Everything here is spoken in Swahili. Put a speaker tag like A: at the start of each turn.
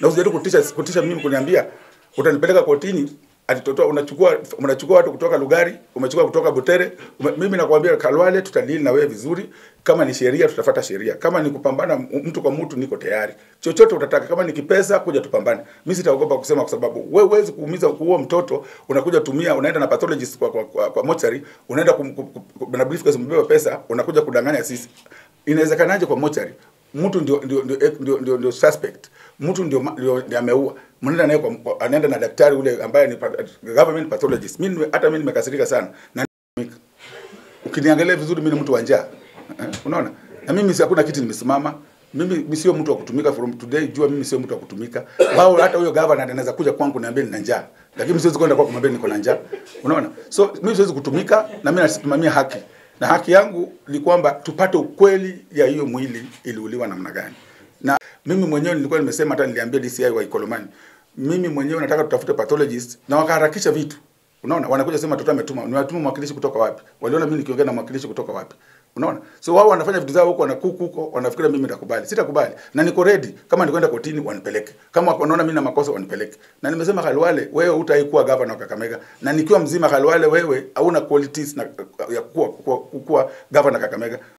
A: na usijaribu kutisha kutisha mimi kuniambia utanipeleka kotini atitotoa unachukua unachukua watu kutoka Lugari, umechukua kutoka Butere. Ume, mimi nakwambia Kalwale, tutadili na wewe vizuri. Kama ni sheria tutafuata sheria, kama ni kupambana mtu kwa mtu, niko tayari. Chochote utataka, kama ni kipesa, kuja tupambane. Mimi sitaogopa kusema, kwa sababu wewe huwezi kuumiza huo mtoto, unakuja tumia, unaenda na pathologist kwa kwa, kwa, kwa mochari, unaenda kum, kum, kum, na briefcase umebeba pesa, unakuja kudanganya sisi. Inawezekanaje kwa mochari? Mtu ndio ndio ndio, ndio, ndio, ndio suspect, mtu ndio ameua. Mnaenda naye anaenda na daktari ule ambaye ni government pathologist. Mimi hata mimi nimekasirika sana. Na ukiniangalia vizuri, mimi ni mtu wa njaa. Eh, unaona, na mimi si hakuna kiti nimesimama. Mimi mimi sio mtu wa kutumika from today. Jua mimi sio mtu wa kutumika. Wao hata huyo governor anaweza kuja kwangu niambie nina njaa, lakini siwezi kwenda kwako kumwambia niko na njaa, unaona. So mimi siwezi kutumika, na mimi nasimamia haki, na haki yangu ni kwamba tupate ukweli ya hiyo mwili iliuliwa namna gani na mimi mwenyewe nilikuwa nimesema hata niliambia DCI wa Ikolomani, mimi mwenyewe nataka tutafute pathologist na wakaharakisha vitu. Unaona, wanakuja sema mtoto ametuma, niwatuma mwakilishi kutoka wapi? Waliona mimi nikiongea na mwakilishi kutoka wapi? Unaona? So wao wanafanya vitu zao huko wanakuku huko, wanafikira mimi nitakubali. Sitakubali. Na niko ready. Kama nikwenda kotini wanipeleke. Kama wanaona mimi na makosa wanipeleke. Na nimesema Khalwale, wewe utaikuwa governor wa Kakamega. Na nikiwa mzima Khalwale, wewe hauna qualities na ya kuwa, kuwa, kuwa governor Kakamega.